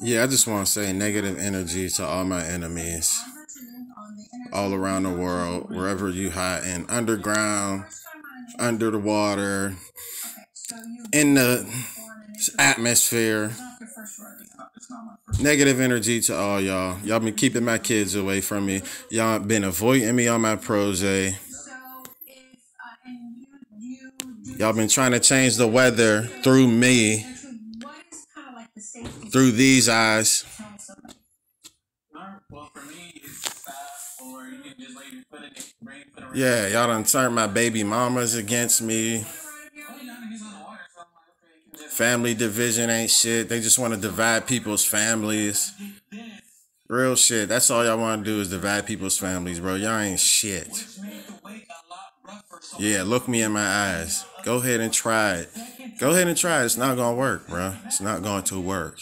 Yeah, I just want to say negative energy to all my enemies all around the world, wherever you hide in underground, under the water, in the atmosphere. Negative energy to all y'all. Y'all been keeping my kids away from me. Y'all been avoiding me on my prose. Y'all been trying to change the weather through me, through these eyes. Yeah, y'all done turned my baby mamas against me. Family division ain't shit. They just want to divide people's families. Real shit. That's all y'all want to do is divide people's families, bro. Y'all ain't shit. Yeah, look me in my eyes. Go ahead and try it. Go ahead and try it. It's not gonna work, bro. It's not going to work.